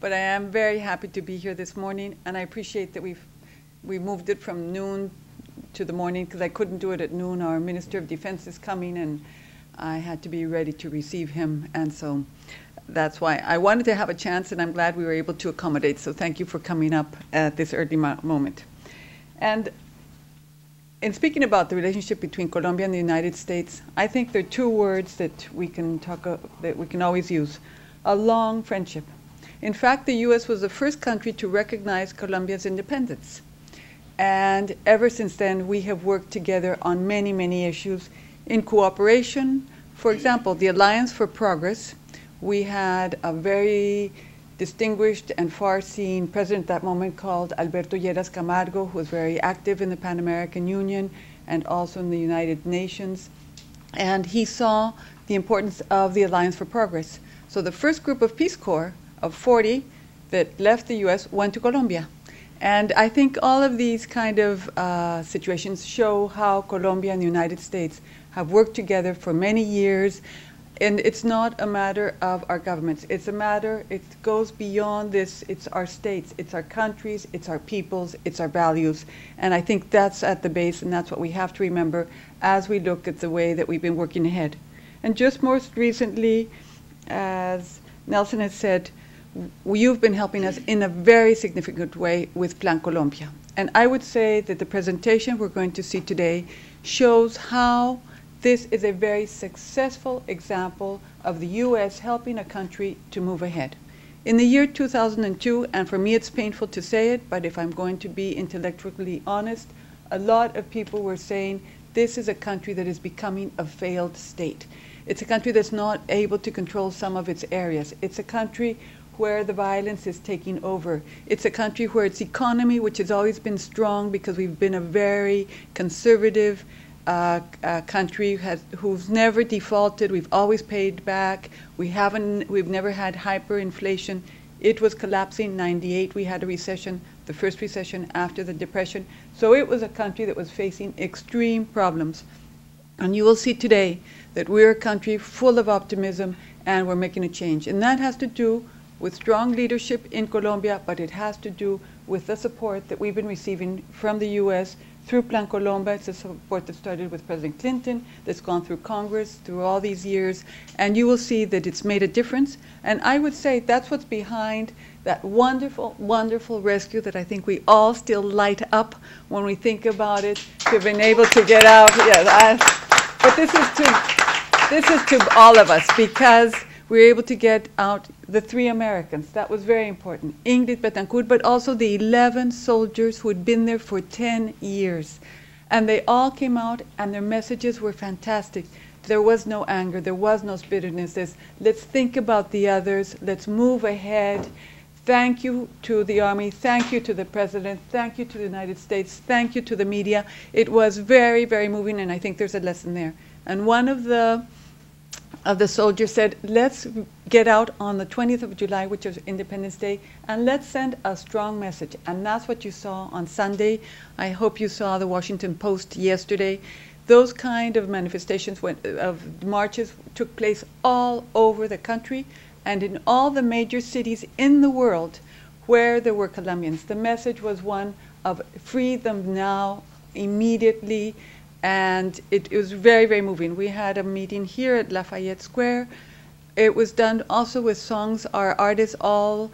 but I am very happy to be here this morning, and I appreciate that we've we moved it from noon to the morning because I couldn't do it at noon. Our Minister of Defense is coming, and I had to be ready to receive him, and so that's why I wanted to have a chance, and I'm glad we were able to accommodate. So thank you for coming up at this early mo moment. And in speaking about the relationship between Colombia and the United States, I think there are two words that we can talk uh, that we can always use: a long friendship. In fact, the U.S. was the first country to recognize Colombia's independence. And ever since then, we have worked together on many, many issues in cooperation. For example, the Alliance for Progress. We had a very distinguished and far-seeing president at that moment called Alberto Lleras Camargo, who was very active in the Pan American Union and also in the United Nations. And he saw the importance of the Alliance for Progress. So the first group of Peace Corps of 40 that left the U.S. went to Colombia. And I think all of these kind of uh, situations show how Colombia and the United States have worked together for many years. And it's not a matter of our governments. It's a matter, it goes beyond this. It's our states, it's our countries, it's our peoples, it's our values. And I think that's at the base, and that's what we have to remember as we look at the way that we've been working ahead. And just most recently, as Nelson has said, you've been helping us in a very significant way with Plan Colombia. And I would say that the presentation we're going to see today shows how this is a very successful example of the U.S. helping a country to move ahead. In the year 2002, and for me it's painful to say it, but if I'm going to be intellectually honest, a lot of people were saying this is a country that is becoming a failed state. It's a country that's not able to control some of its areas. It's a country where the violence is taking over. It's a country where its economy, which has always been strong because we've been a very conservative uh, uh, country has, who's never defaulted. We've always paid back. We haven't. We've never had hyperinflation. It was collapsing. 98. We had a recession, the first recession after the depression. So it was a country that was facing extreme problems. And you will see today that we're a country full of optimism and we're making a change. And that has to do with strong leadership in Colombia, but it has to do with the support that we've been receiving from the U.S. through Plan Colombia. It's a support that started with President Clinton, that's gone through Congress through all these years, and you will see that it's made a difference. And I would say that's what's behind that wonderful, wonderful rescue that I think we all still light up when we think about it, to have been able to get out. Yeah, I, but this is to, this is to all of us because we were able to get out the three Americans. That was very important. Ingrid Betancourt, but also the 11 soldiers who had been there for 10 years. And they all came out, and their messages were fantastic. There was no anger, there was no bitterness. There's, let's think about the others, let's move ahead. Thank you to the Army, thank you to the President, thank you to the United States, thank you to the media. It was very, very moving, and I think there's a lesson there. And one of the of the soldiers said, let's get out on the 20th of July, which is Independence Day, and let's send a strong message. And that's what you saw on Sunday. I hope you saw the Washington Post yesterday. Those kind of manifestations went, of marches took place all over the country and in all the major cities in the world where there were Colombians. The message was one of free them now, immediately, and it, it, was very, very moving. We had a meeting here at Lafayette Square. It was done also with songs. Our artists all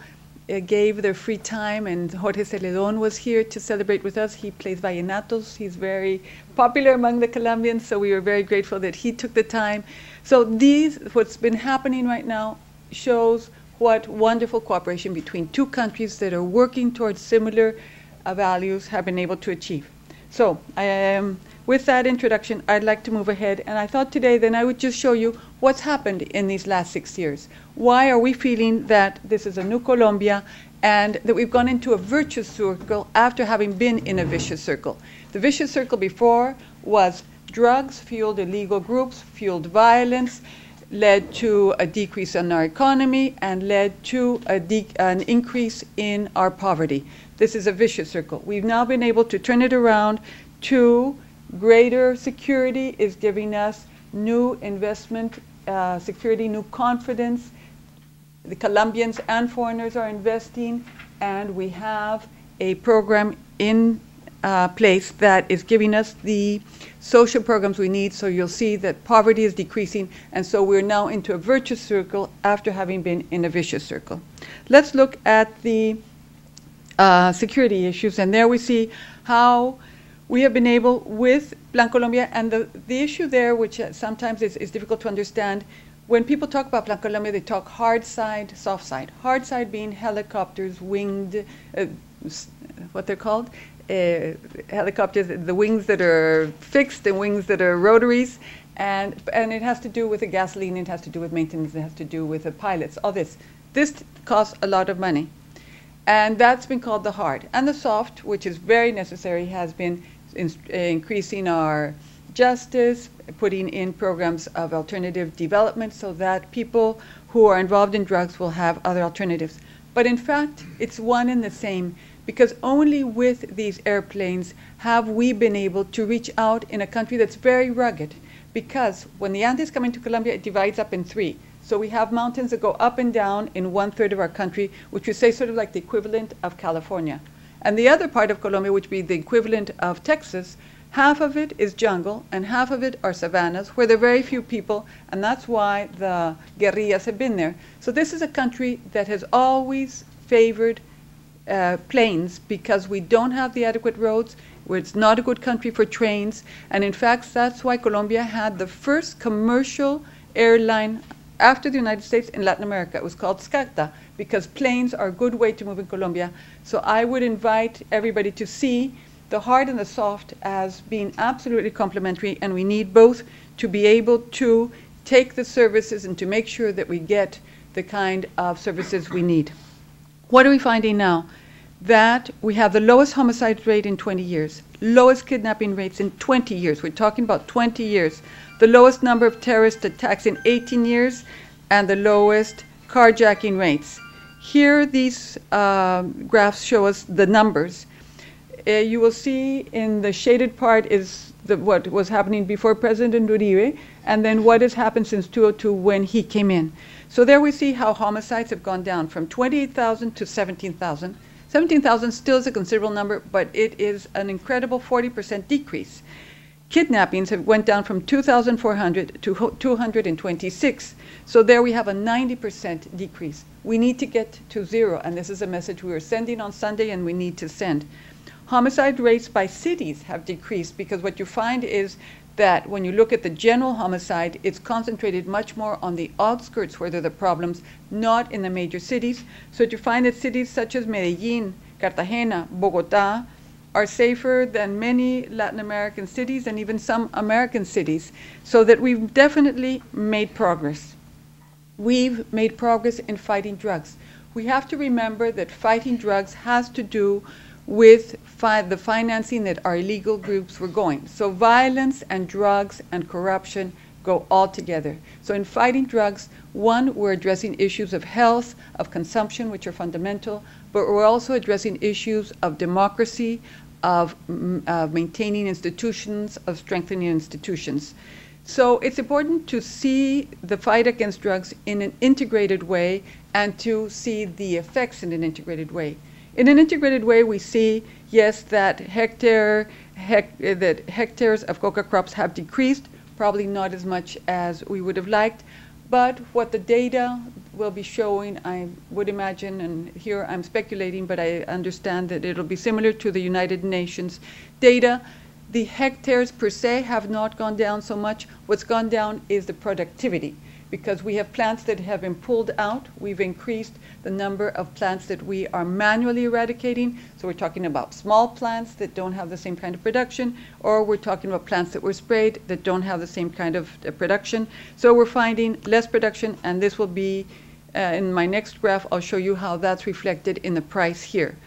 uh, gave their free time, and Jorge Celedon was here to celebrate with us. He plays vallenatos. He's very popular among the Colombians, so we were very grateful that he took the time. So these, what's been happening right now, shows what wonderful cooperation between two countries that are working towards similar uh, values have been able to achieve. So I am. Um, with that introduction, I'd like to move ahead, and I thought today then I would just show you what's happened in these last six years. Why are we feeling that this is a new Colombia and that we've gone into a virtuous circle after having been in a vicious circle? The vicious circle before was drugs fueled illegal groups, fueled violence, led to a decrease in our economy, and led to an increase in our poverty. This is a vicious circle. We've now been able to turn it around to Greater security is giving us new investment uh, security, new confidence. The Colombians and foreigners are investing, and we have a program in uh, place that is giving us the social programs we need. So you'll see that poverty is decreasing, and so we're now into a virtuous circle after having been in a vicious circle. Let's look at the uh, security issues, and there we see how we have been able with Plan Colombia, and the, the issue there, which uh, sometimes is, is difficult to understand, when people talk about Plan Colombia, they talk hard side, soft side. Hard side being helicopters, winged, uh, what they're called, uh, helicopters, the wings that are fixed and wings that are rotaries. And, and it has to do with the gasoline, it has to do with maintenance, it has to do with the pilots, all this. This costs a lot of money. And that's been called the hard. And the soft, which is very necessary, has been in, increasing our justice, putting in programs of alternative development so that people who are involved in drugs will have other alternatives. But in fact, it's one and the same because only with these airplanes have we been able to reach out in a country that's very rugged. Because when the Andes come into Colombia, it divides up in three. So we have mountains that go up and down in one third of our country, which we say sort of like the equivalent of California. And the other part of Colombia, which would be the equivalent of Texas, half of it is jungle and half of it are savannas where there are very few people, and that's why the guerrillas have been there. So this is a country that has always favored uh, planes because we don't have the adequate roads, where it's not a good country for trains, and in fact, that's why Colombia had the first commercial airline after the United States in Latin America. It was called SCADTA because planes are a good way to move in Colombia. So I would invite everybody to see the hard and the soft as being absolutely complementary, and we need both to be able to take the services and to make sure that we get the kind of services we need. What are we finding now? That we have the lowest homicide rate in 20 years, lowest kidnapping rates in 20 years. We're talking about 20 years. The lowest number of terrorist attacks in 18 years, and the lowest carjacking rates. Here, these uh, graphs show us the numbers. Uh, you will see in the shaded part is the, what was happening before President Uribe, and then what has happened since 2002 when he came in. So there we see how homicides have gone down from 28,000 to 17,000. 17,000 still is a considerable number, but it is an incredible 40% decrease. Kidnappings have went down from 2,400 to 226. So there we have a 90% decrease. We need to get to zero, and this is a message we are sending on Sunday and we need to send. Homicide rates by cities have decreased because what you find is that when you look at the general homicide, it's concentrated much more on the outskirts where there are the problems, not in the major cities. So you find that cities such as Medellin, Cartagena, Bogota are safer than many Latin American cities and even some American cities, so that we've definitely made progress. We've made progress in fighting drugs. We have to remember that fighting drugs has to do with fi the financing that our illegal groups were going. So violence and drugs and corruption go all together. So in fighting drugs, one, we're addressing issues of health, of consumption, which are fundamental, but we're also addressing issues of democracy, of uh, maintaining institutions, of strengthening institutions. So it's important to see the fight against drugs in an integrated way and to see the effects in an integrated way. In an integrated way, we see, yes, that hectare, hec eh, that hectares of coca crops have decreased, probably not as much as we would have liked, but what the data will be showing, I would imagine, and here I'm speculating, but I understand that it'll be similar to the United Nations data. The hectares per se have not gone down so much. What's gone down is the productivity because we have plants that have been pulled out. We've increased the number of plants that we are manually eradicating. So we're talking about small plants that don't have the same kind of production, or we're talking about plants that were sprayed that don't have the same kind of uh, production. So we're finding less production, and this will be, uh, in my next graph, I'll show you how that's reflected in the price here.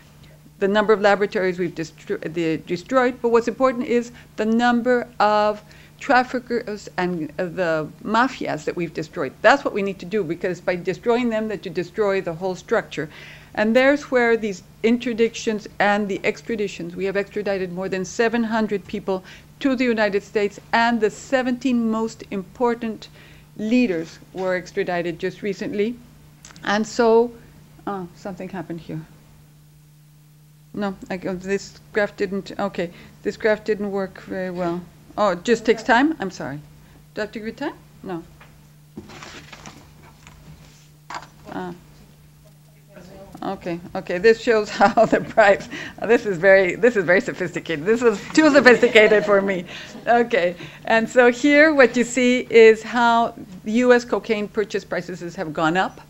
The number of laboratories we've destro destroyed, but what's important is the number of traffickers and uh, the mafias that we've destroyed. That's what we need to do because by destroying them that you destroy the whole structure. And there's where these interdictions and the extraditions, we have extradited more than 700 people to the United States and the 17 most important leaders were extradited just recently. And so, oh, something happened here. No, I, this graph didn't, okay, this graph didn't work very well. Oh, it just takes time? I'm sorry. Do I have to give it time? No. Ah. Okay, okay, this shows how the price, uh, this is very, this is very sophisticated. This is too sophisticated for me. Okay, and so here what you see is how US cocaine purchase prices have gone up.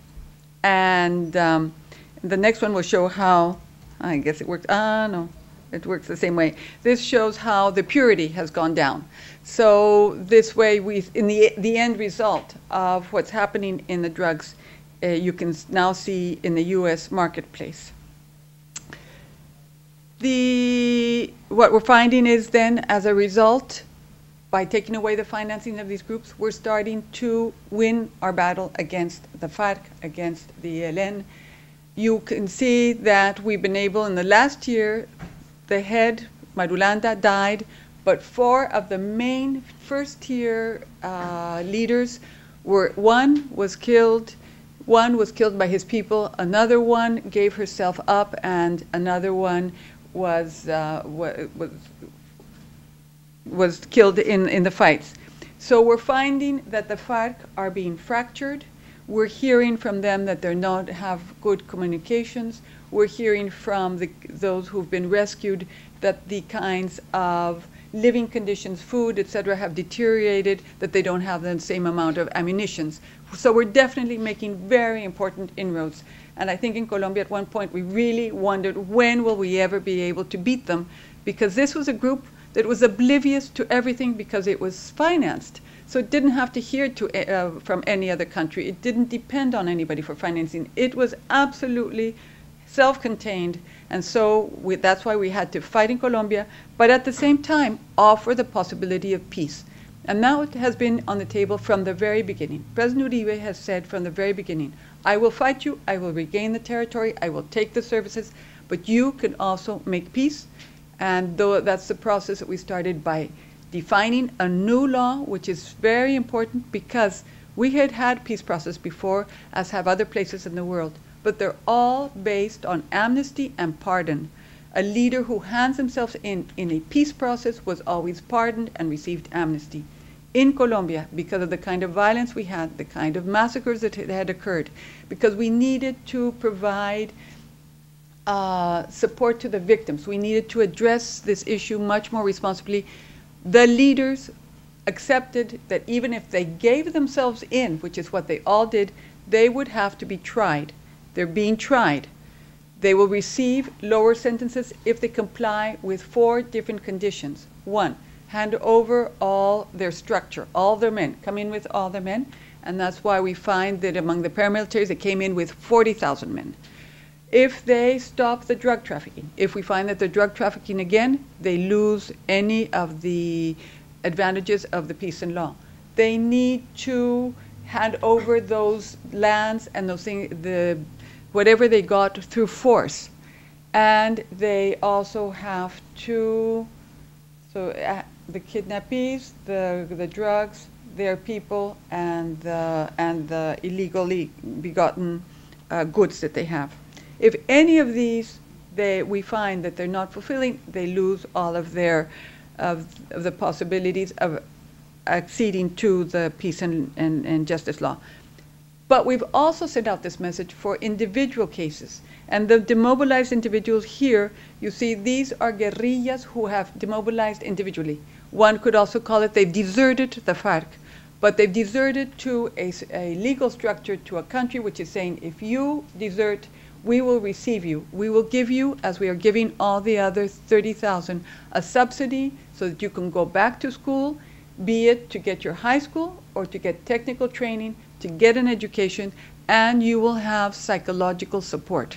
And um, the next one will show how, I guess it works, ah, no, it works the same way. This shows how the purity has gone down. So this way, we, in the, the end result of what's happening in the drugs, uh, you can now see in the US marketplace. The, what we're finding is then, as a result, by taking away the financing of these groups, we're starting to win our battle against the FARC, against the ELN. You can see that we've been able, in the last year, the head, Marulanda, died, but four of the main first-tier uh, leaders were, one was killed, one was killed by his people, another one gave herself up, and another one was, uh, wa- was was killed in, in the fights. So we're finding that the FARC are being fractured. We're hearing from them that they are not have good communications. We're hearing from the, those who've been rescued that the kinds of living conditions, food, etc., have deteriorated, that they don't have the same amount of ammunitions. So we're definitely making very important inroads. And I think in Colombia at one point we really wondered when will we ever be able to beat them because this was a group that was oblivious to everything because it was financed. So it didn't have to hear to, uh, from any other country. It didn't depend on anybody for financing. It was absolutely self-contained, and so we, that's why we had to fight in Colombia, but at the same time offer the possibility of peace. And now it has been on the table from the very beginning. President Uribe has said from the very beginning, I will fight you, I will regain the territory, I will take the services, but you can also make peace. And though that's the process that we started by defining a new law, which is very important because we had had peace process before, as have other places in the world, but they're all based on amnesty and pardon. A leader who hands himself in in a peace process was always pardoned and received amnesty. In Colombia, because of the kind of violence we had, the kind of massacres that had occurred, because we needed to provide uh, support to the victims. We needed to address this issue much more responsibly. The leaders accepted that even if they gave themselves in, which is what they all did, they would have to be tried. They're being tried. They will receive lower sentences if they comply with four different conditions. One, hand over all their structure, all their men, come in with all their men, and that's why we find that among the paramilitaries, they came in with 40,000 men if they stop the drug trafficking, if we find that they're drug trafficking again, they lose any of the advantages of the peace and law. They need to hand over those lands and those things, the, whatever they got through force. And they also have to, so uh, the kidnappees, the, the drugs, their people, and the, and the illegally begotten uh, goods that they have. If any of these they, we find that they're not fulfilling, they lose all of their of, of the possibilities of acceding to the peace and, and, and justice law. But we've also sent out this message for individual cases. And the demobilized individuals here, you see, these are guerrillas who have demobilized individually. One could also call it they've deserted the FARC, but they've deserted to a legal structure, to a country which is saying, if you desert, we will receive you. We will give you, as we are giving all the other 30,000, a subsidy so that you can go back to school, be it to get your high school or to get technical training, to get an education, and you will have psychological support.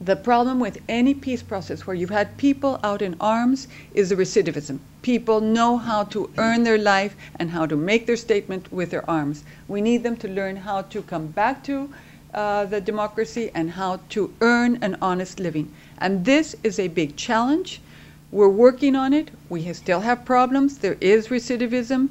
The problem with any peace process where you've had people out in arms is the recidivism. People know how to earn their life and how to make their statement with their arms. We need them to learn how to come back to uh, the democracy and how to earn an honest living. And this is a big challenge. We're working on it. We still have problems. There is recidivism.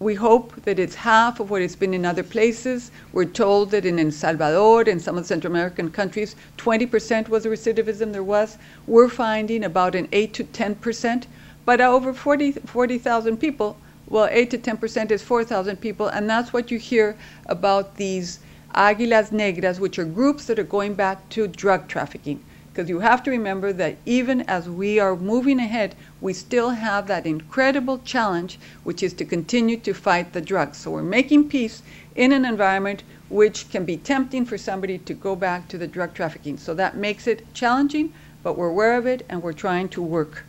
We hope that it's half of what it's been in other places. We're told that in El Salvador and some of the Central American countries, 20% was the recidivism there was. We're finding about an 8 to 10%, but over 40,000 40, people, well, 8 to 10% is 4,000 people, and that's what you hear about these Águilas Negras, which are groups that are going back to drug trafficking because you have to remember that even as we are moving ahead, we still have that incredible challenge, which is to continue to fight the drugs. So we're making peace in an environment which can be tempting for somebody to go back to the drug trafficking. So that makes it challenging, but we're aware of it and we're trying to work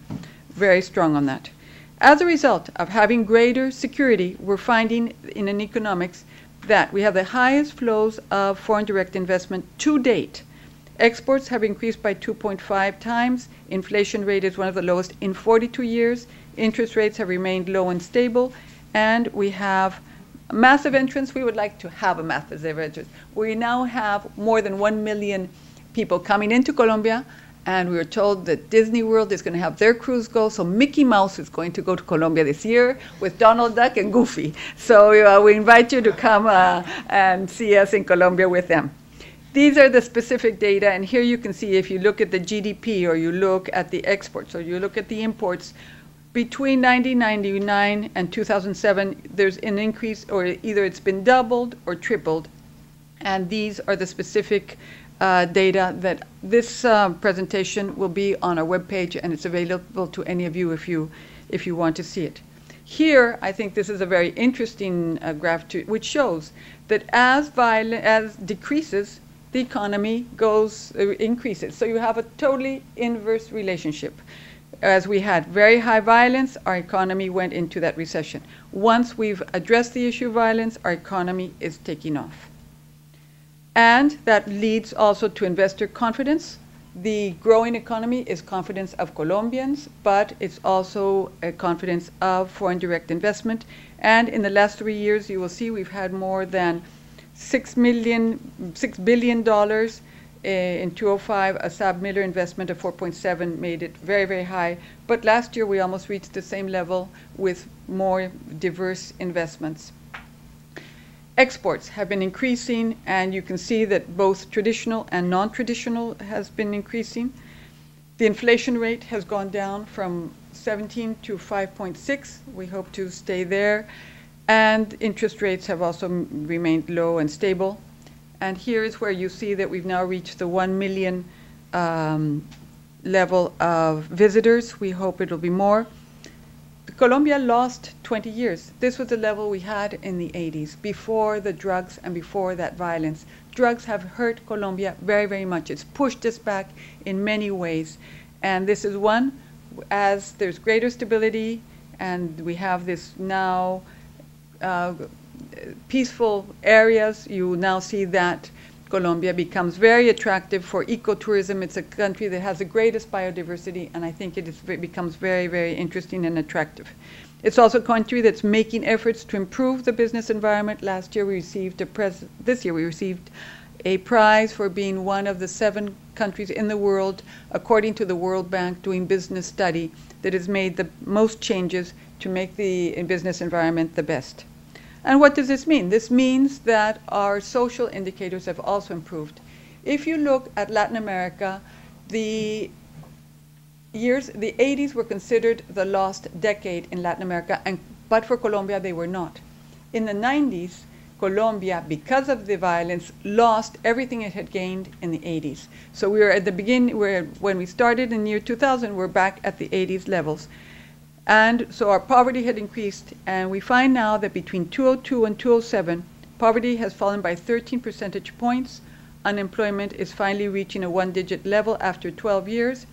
very strong on that. As a result of having greater security, we're finding in an economics that we have the highest flows of foreign direct investment to date Exports have increased by 2.5 times. Inflation rate is one of the lowest in 42 years. Interest rates have remained low and stable. And we have massive entrance. We would like to have a massive entrance. We now have more than 1 million people coming into Colombia. And we were told that Disney World is going to have their cruise go. So Mickey Mouse is going to go to Colombia this year with Donald Duck and Goofy. So uh, we invite you to come uh, and see us in Colombia with them. These are the specific data, and here you can see if you look at the GDP or you look at the exports or you look at the imports, between 1999 and 2007, there's an increase, or either it's been doubled or tripled. And these are the specific uh, data that this uh, presentation will be on our webpage, and it's available to any of you if you, if you want to see it. Here, I think this is a very interesting uh, graph to, which shows that as violence as decreases, the economy goes uh, increases. So you have a totally inverse relationship. As we had very high violence, our economy went into that recession. Once we've addressed the issue of violence, our economy is taking off. And that leads also to investor confidence. The growing economy is confidence of Colombians, but it's also a confidence of foreign direct investment. And in the last three years, you will see we've had more than six million, six billion dollars eh, in 205. A SABMiller investment of 4.7 made it very, very high. But last year we almost reached the same level with more diverse investments. Exports have been increasing, and you can see that both traditional and non-traditional has been increasing. The inflation rate has gone down from 17 to 5.6. We hope to stay there. And interest rates have also remained low and stable. And here is where you see that we've now reached the 1 million um, level of visitors. We hope it'll be more. Colombia lost 20 years. This was the level we had in the 80s, before the drugs and before that violence. Drugs have hurt Colombia very, very much. It's pushed us back in many ways. And this is one, as there's greater stability, and we have this now uh, peaceful areas, you now see that Colombia becomes very attractive for ecotourism. It's a country that has the greatest biodiversity, and I think it, is, becomes very, very interesting and attractive. It's also a country that's making efforts to improve the business environment. Last year we received a pres this year we received a prize for being one of the seven countries in the world, according to the World Bank doing business study, that has made the most changes to make the business environment the best. And what does this mean? This means that our social indicators have also improved. If you look at Latin America, the years, the 80s were considered the lost decade in Latin America, and, but for Colombia, they were not. In the 90s, Colombia, because of the violence, lost everything it had gained in the 80s. So we were at the beginning, where when we started in the year 2000, we're back at the 80s levels. And so our poverty had increased, and we find now that between 202 and 207, poverty has fallen by 13 percentage points. Unemployment is finally reaching a one digit level after 12 years.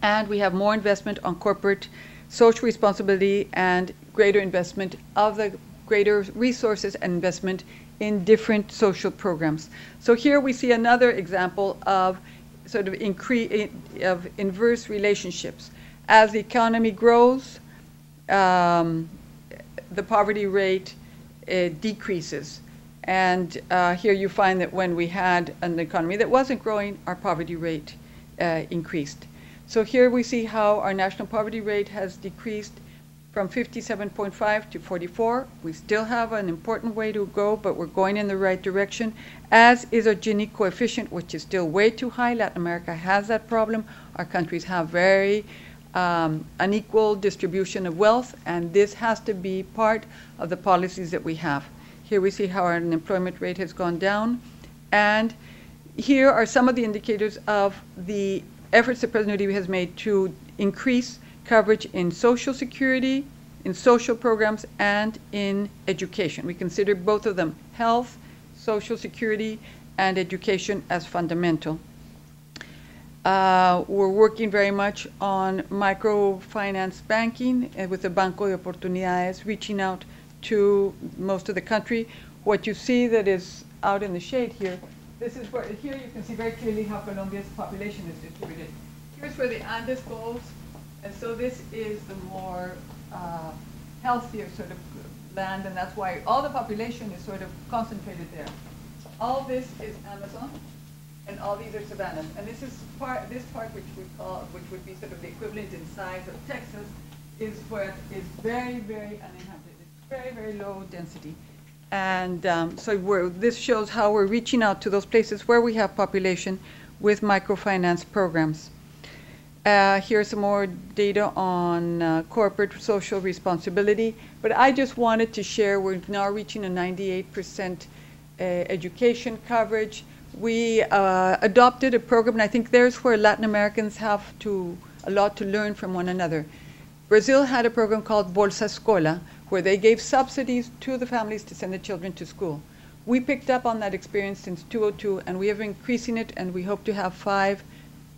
And we have more investment on corporate social responsibility and greater investment of the greater resources and investment in different social programs. So here we see another example of sort of increase of inverse relationships as the economy grows, um, the poverty rate uh, decreases. And uh, here you find that when we had an economy that wasn't growing, our poverty rate uh, increased. So here we see how our national poverty rate has decreased from 57.5 to 44. We still have an important way to go, but we're going in the right direction, as is our Gini coefficient, which is still way too high. Latin America has that problem. Our countries have very um, unequal distribution of wealth, and this has to be part of the policies that we have. Here we see how our unemployment rate has gone down, and here are some of the indicators of the efforts that President Uribe has made to increase coverage in social security, in social programs, and in education. We consider both of them health, social security, and education as fundamental. Uh, we're working very much on microfinance banking with the Banco de Oportunidades, reaching out to most of the country. What you see that is out in the shade here, this is where, here you can see very clearly how Colombia's population is distributed. Here's where the Andes goes, and so this is the more uh, healthier sort of land, and that's why all the population is sort of concentrated there. All this is Amazon, and all these are savannas. And this is part, this part which we call, which would be sort of the equivalent in size of Texas, is where is very, very uninhabited. It's very, very low density. And um, so this shows how we're reaching out to those places where we have population with microfinance programs. Uh, here's some more data on uh, corporate social responsibility. But I just wanted to share, we're now reaching a 98% uh, education coverage. We uh, adopted a program, and I think there's where Latin Americans have to, a lot to learn from one another. Brazil had a program called Bolsa Escola, where they gave subsidies to the families to send the children to school. We picked up on that experience since 2002, and we have been increasing it, and we hope to have 5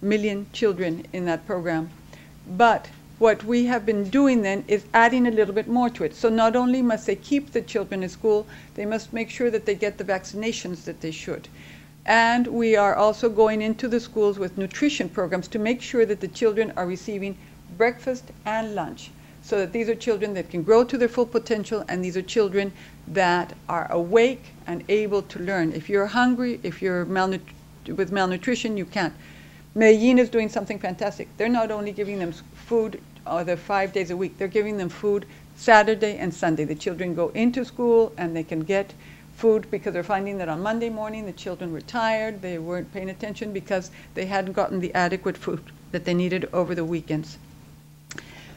million children in that program. But what we have been doing then is adding a little bit more to it. So not only must they keep the children in school, they must make sure that they get the vaccinations that they should. And we are also going into the schools with nutrition programs to make sure that the children are receiving breakfast and lunch so that these are children that can grow to their full potential and these are children that are awake and able to learn. If you're hungry, if you're malnut with malnutrition, you can't. Medellin is doing something fantastic. They're not only giving them food uh, the five days a week, they're giving them food Saturday and Sunday. The children go into school and they can get food because they're finding that on Monday morning the children were tired, they weren't paying attention because they hadn't gotten the adequate food that they needed over the weekends.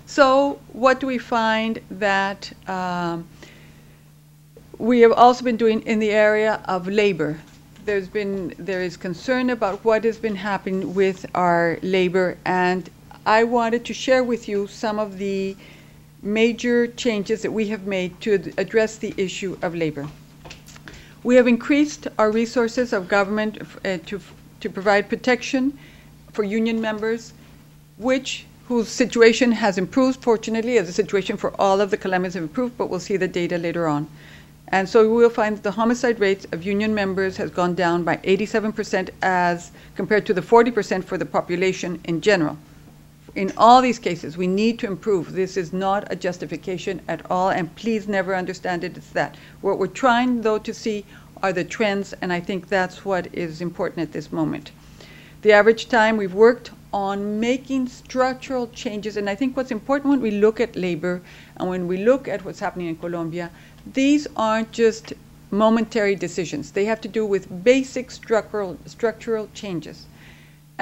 So what do we find that um, we have also been doing in the area of labor? There's been, there is concern about what has been happening with our labor and I wanted to share with you some of the major changes that we have made to address the issue of labor. We have increased our resources of government uh, to, to provide protection for union members, which whose situation has improved, fortunately, as the situation for all of the calamities have improved, but we'll see the data later on. And so we will find that the homicide rates of union members has gone down by 87% as compared to the 40% for the population in general. In all these cases, we need to improve. This is not a justification at all, and please never understand it as that. What we're trying, though, to see are the trends, and I think that's what is important at this moment. The average time we've worked on making structural changes. And I think what's important when we look at labor and when we look at what's happening in Colombia, these aren't just momentary decisions. They have to do with basic structural, structural changes.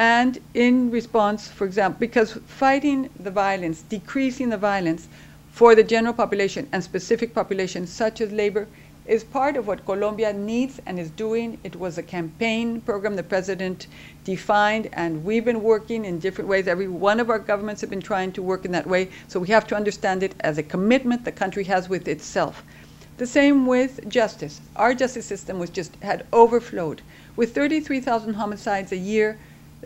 And in response, for example, because fighting the violence, decreasing the violence for the general population and specific populations such as labor is part of what Colombia needs and is doing. It was a campaign program the president defined, and we've been working in different ways. Every one of our governments have been trying to work in that way, so we have to understand it as a commitment the country has with itself. The same with justice. Our justice system was just had overflowed. With 33,000 homicides a year,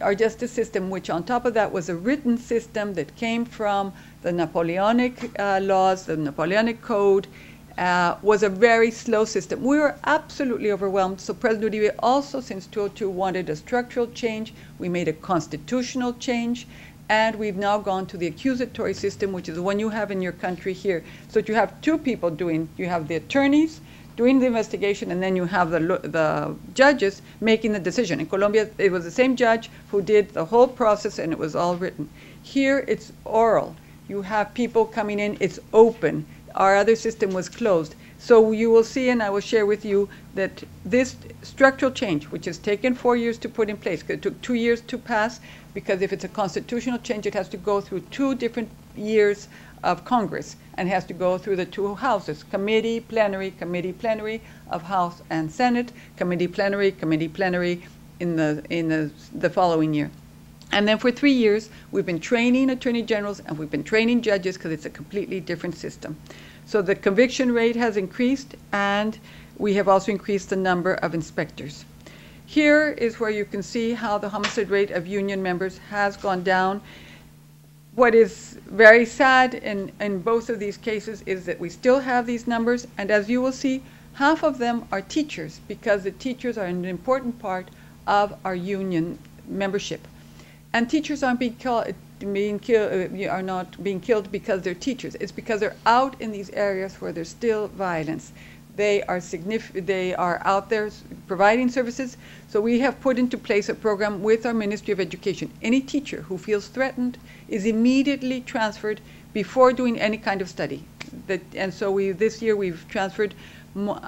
our justice system, which on top of that was a written system that came from the Napoleonic uh, laws, the Napoleonic Code, uh, was a very slow system. We were absolutely overwhelmed. So President Uribe also, since 2002, wanted a structural change. We made a constitutional change. And we've now gone to the accusatory system, which is the one you have in your country here. So you have two people doing, you have the attorneys doing the investigation, and then you have the, the judges making the decision. In Colombia, it was the same judge who did the whole process, and it was all written. Here, it's oral You have people coming in, it's open. Our other system was closed. So you will see, and I will share with you, that this structural change, which has taken four years to put in place, it took two years to pass, because if it's a constitutional change, it has to go through two different years of Congress and has to go through the two houses, committee, plenary, committee, plenary of House and Senate, committee, plenary, committee, plenary in the, in the, the following year. And then for three years, we've been training attorney generals and we've been training judges because it's a completely different system. So the conviction rate has increased and we have also increased the number of inspectors. Here is where you can see how the homicide rate of union members has gone down. What is very sad in, in both of these cases is that we still have these numbers, and as you will see, half of them are teachers because the teachers are an important part of our union membership. And teachers aren't being killed, being kill, uh, are not being killed because they're teachers. It's because they're out in these areas where there's still violence. They are significant. They are out there providing services. So we have put into place a program with our Ministry of Education. Any teacher who feels threatened is immediately transferred before doing any kind of study. That, and so we this year we've transferred.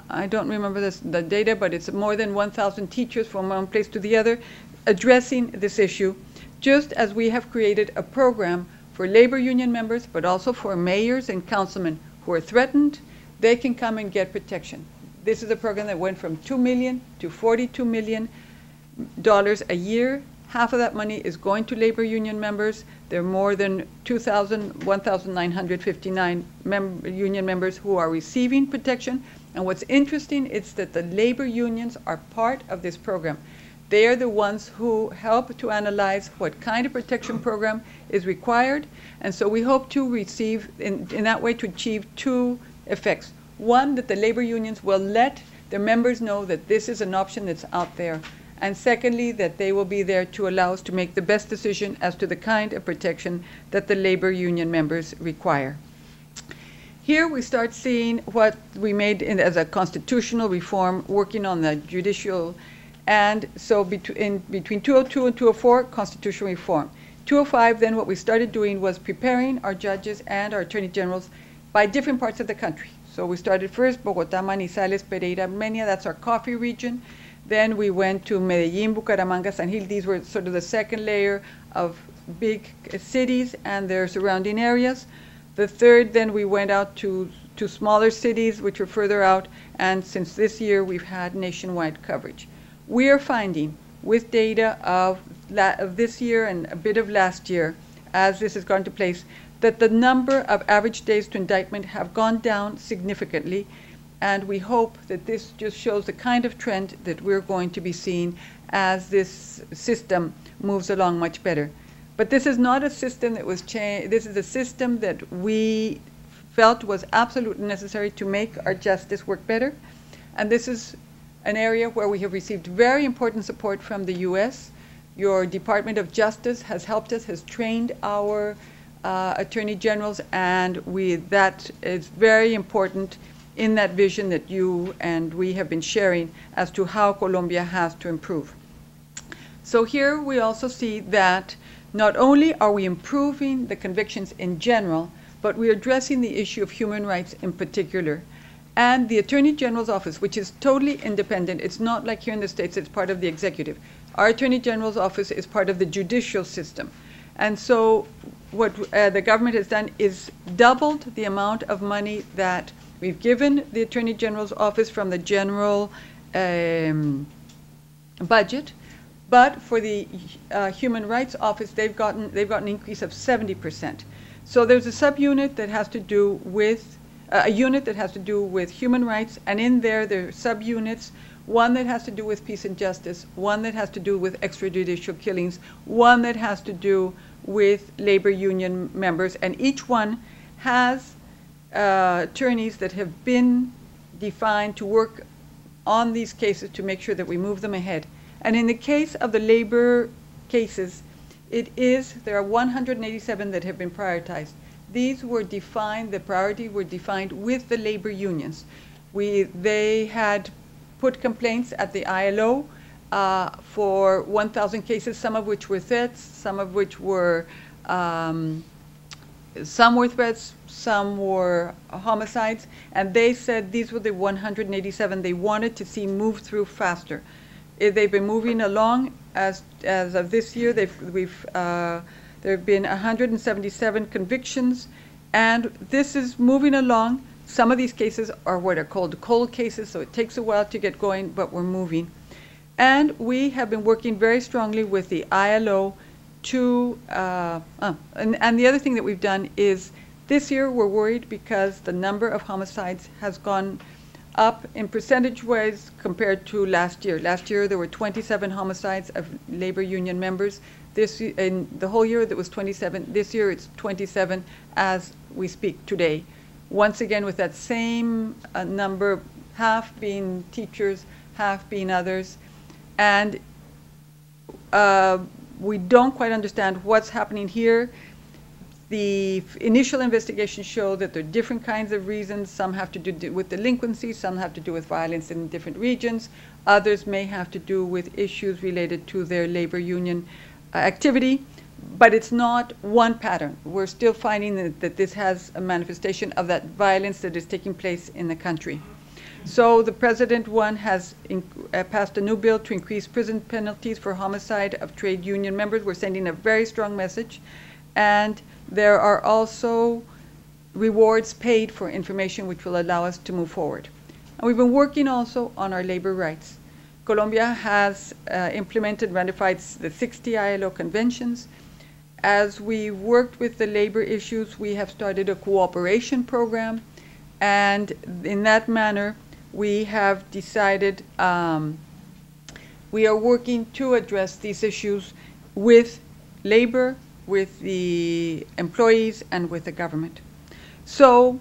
I don't remember this, the data, but it's more than 1,000 teachers from one place to the other, addressing this issue just as we have created a program for labor union members, but also for mayors and councilmen who are threatened, they can come and get protection. This is a program that went from 2 million to 42 million dollars a year. Half of that money is going to labor union members. There are more than 2,000, 1,959 mem union members who are receiving protection. And what's interesting is that the labor unions are part of this program. They are the ones who help to analyze what kind of protection program is required. And so we hope to receive, in, in that way, to achieve two effects. One, that the labor unions will let their members know that this is an option that's out there. And secondly, that they will be there to allow us to make the best decision as to the kind of protection that the labor union members require. Here we start seeing what we made in, as a constitutional reform, working on the judicial and so between, between 202 and 204, constitutional reform. 205, then what we started doing was preparing our judges and our attorney generals by different parts of the country. So we started first Bogotá, Manizales, Pereira, Armenia, that's our coffee region. Then we went to Medellin, Bucaramanga, San Gil. These were sort of the second layer of big uh, cities and their surrounding areas. The third, then we went out to, to smaller cities, which are further out. And since this year, we've had nationwide coverage we are finding with data of, of this year and a bit of last year, as this has gone to place, that the number of average days to indictment have gone down significantly. And we hope that this just shows the kind of trend that we're going to be seeing as this system moves along much better. But this is not a system that was changed. This is a system that we felt was absolutely necessary to make our justice work better. And this is an area where we have received very important support from the U.S. Your Department of Justice has helped us, has trained our uh, attorney generals, and we that is very important in that vision that you and we have been sharing as to how Colombia has to improve. So here we also see that not only are we improving the convictions in general, but we're addressing the issue of human rights in particular and the Attorney General's office, which is totally independent. It's not like here in the States, it's part of the executive. Our Attorney General's office is part of the judicial system. And so what uh, the government has done is doubled the amount of money that we've given the Attorney General's office from the general um, budget. But for the uh, Human Rights Office, they've gotten, they've got an increase of 70%. So there's a subunit that has to do with a unit that has to do with human rights, and in there there are subunits, one that has to do with peace and justice, one that has to do with extrajudicial killings, one that has to do with labor union members, and each one has uh, attorneys that have been defined to work on these cases to make sure that we move them ahead. And in the case of the labor cases, it is, there are 187 that have been prioritized. These were defined, the priority were defined with the labor unions. We, they had put complaints at the ILO uh, for 1,000 cases, some of which were threats, some of which were um, some were threats, some were homicides, and they said these were the 187 they wanted to see move through faster. Eh, They've been moving along as, as of this year. They've, we've, uh, there have been 177 convictions, and this is moving along. Some of these cases are what are called cold cases, so it takes a while to get going, but we're moving. And we have been working very strongly with the ILO to, uh, uh, and, and the other thing that we've done is this year we're worried because the number of homicides has gone up in percentage ways compared to last year. Last year there were 27 homicides of labor union members. This in the whole year there was 27. This year it's 27 as we speak today. Once again with that same uh, number, half being teachers, half being others, and uh, we don't quite understand what's happening here. The initial investigation showed that there are different kinds of reasons. Some have to do with delinquency, some have to do with violence in different regions, others may have to do with issues related to their labor union uh, activity. But it's not one pattern. We're still finding that, that this has a manifestation of that violence that is taking place in the country. So the president, one, has uh, passed a new bill to increase prison penalties for homicide of trade union members. We're sending a very strong message. And there are also rewards paid for information which will allow us to move forward. And we've been working also on our labor rights. Colombia has uh, implemented, ratified the 60 ILO conventions. As we worked with the labor issues, we have started a cooperation program. And in that manner, we have decided um, we are working to address these issues with labor, with the employees, and with the government. So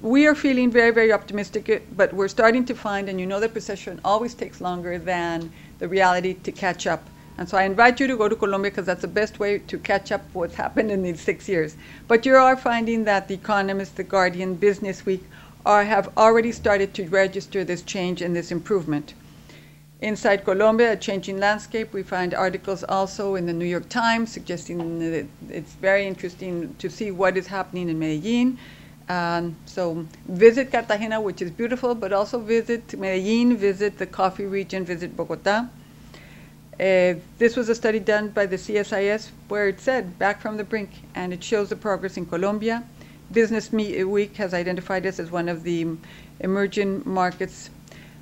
we are feeling very, very optimistic, but we're starting to find, and you know that procession always takes longer than the reality to catch up. And so I invite you to go to Colombia because that's the best way to catch up what's happened in these six years. But you are finding that The Economist, The Guardian, Business Week are, have already started to register this change and this improvement. Inside Colombia, a changing landscape, we find articles also in the New York Times suggesting that it's very interesting to see what is happening in Medellin. Um, so visit Cartagena, which is beautiful, but also visit Medellin, visit the coffee region, visit Bogota. Uh, this was a study done by the CSIS where it said back from the brink, and it shows the progress in Colombia. Business Week has identified us as one of the emerging markets.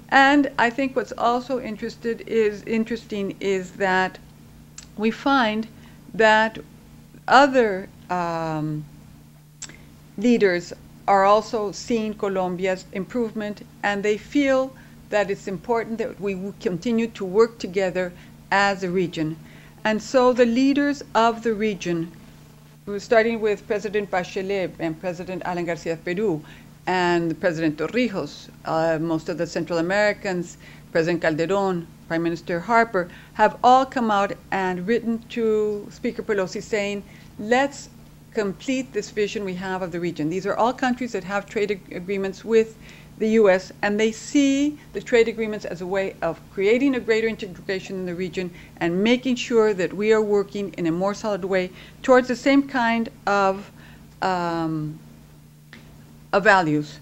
And I think what's also interested is interesting is that we find that other um, leaders are also seeing Colombia's improvement, and they feel that it's important that we continue to work together as a region. And so the leaders of the region, starting with President Bachelet and President Alan Garcia of Peru, and President Torrijos, uh, most of the Central Americans, President Calderon, Prime Minister Harper, have all come out and written to Speaker Pelosi saying, let's complete this vision we have of the region. These are all countries that have trade ag- agreements with the U.S., and they see the trade agreements as a way of creating a greater integration in the region and making sure that we are working in a more solid way towards the same kind of, um, of values.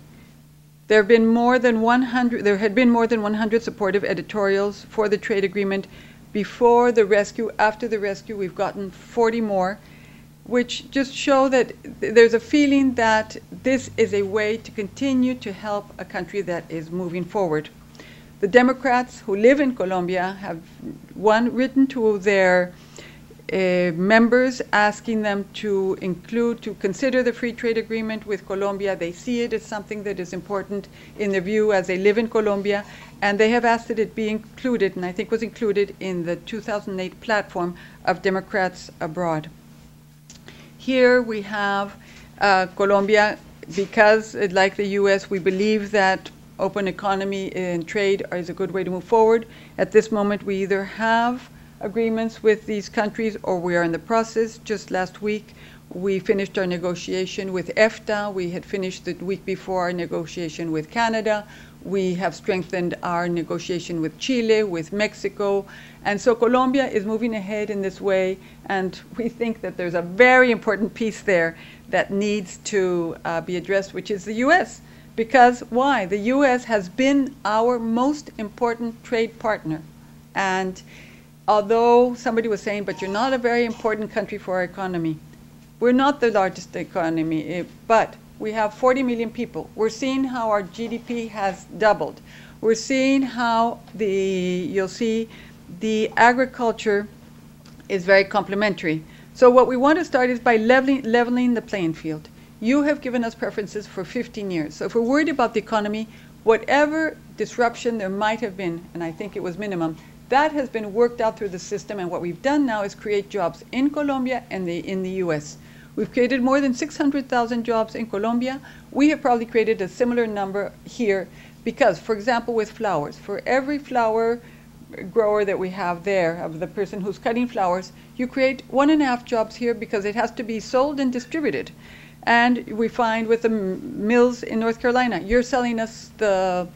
There have been more than 100, there had been more than 100 supportive editorials for the trade agreement before the rescue. After the rescue, we've gotten 40 more, which just show that th- there's a feeling that this is a way to continue to help a country that is moving forward. The Democrats who live in Colombia have, one, written to their uh, members asking them to include, to consider the free trade agreement with Colombia. They see it as something that is important in their view as they live in Colombia, and they have asked that it be included, and I think was included in the 2008 platform of Democrats abroad. Here we have uh, Colombia, because uh, like the U.S., we believe that open economy and trade is a good way to move forward. At this moment, we either have agreements with these countries or we are in the process. Just last week, we finished our negotiation with EFTA. We had finished the week before our negotiation with Canada. We have strengthened our negotiation with Chile, with Mexico. And so Colombia is moving ahead in this way. And we think that there's a very important piece there that needs to uh, be addressed, which is the U.S. Because why? The U.S. has been our most important trade partner. And although somebody was saying, but you're not a very important country for our economy, we're not the largest economy, eh, but we have 40 million people. We're seeing how our GDP has doubled. We're seeing how the, you'll see, the agriculture is very complementary. So what we want to start is by leveling, leveling the playing field. You have given us preferences for 15 years. So if we're worried about the economy, whatever disruption there might have been, and I think it was minimum, that has been worked out through the system. And what we've done now is create jobs in Colombia and the, in the U.S. We've created more than 600,000 jobs in Colombia. We have probably created a similar number here because, for example, with flowers, for every flower grower that we have there, of the person who's cutting flowers, you create one and a half jobs here because it has to be sold and distributed. And we find with the mills in North Carolina, you're selling us the,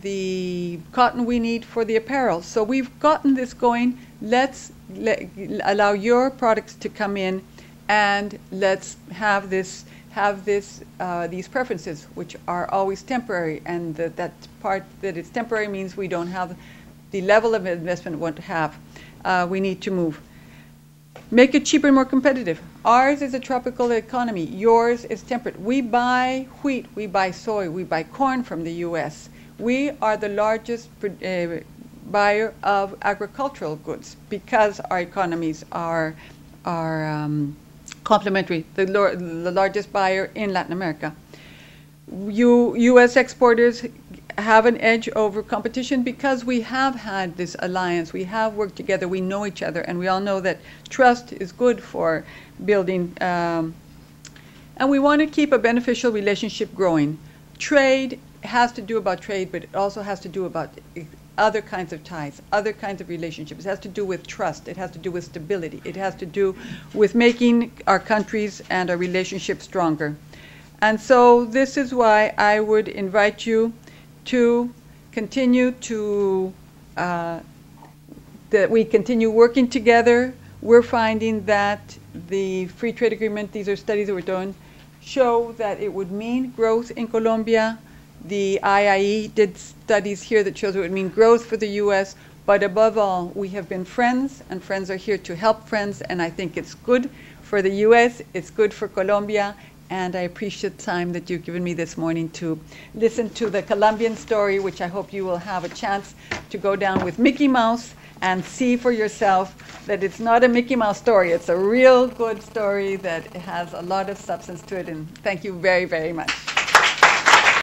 the cotton we need for the apparel. So we've gotten this going. Let's let, allow your products to come in and let's have this have this uh, these preferences which are always temporary and the, that part that it's temporary means we don't have the level of investment we want to have uh, we need to move Make it cheaper and more competitive. Ours is a tropical economy. Yours is temperate. We buy wheat, we buy soy, we buy corn from the U.S. We are the largest uh, buyer of agricultural goods because our economies are, are um, complementary, the, the largest buyer in Latin America. U, U.S. exporters have an edge over competition because we have had this alliance, we have worked together, we know each other, and we all know that trust is good for building. Um, and we want to keep a beneficial relationship growing. Trade has to do about trade, but it also has to do about other kinds of ties, other kinds of relationships. It has to do with trust. It has to do with stability. It has to do with making our countries and our relationships stronger. And so this is why I would invite you to continue to, uh, that we continue working together. We're finding that the free trade agreement, these are studies that we're doing, show that it would mean growth in Colombia. The IIE did studies here that shows it would mean growth for the U.S., but above all, we have been friends, and friends are here to help friends, and I think it's good for the U.S., it's good for Colombia, and I appreciate the time that you've given me this morning to listen to the Colombian story, which I hope you will have a chance to go down with Mickey Mouse and see for yourself that it's not a Mickey Mouse story. It's a real good story that has a lot of substance to it, and thank you very, very much.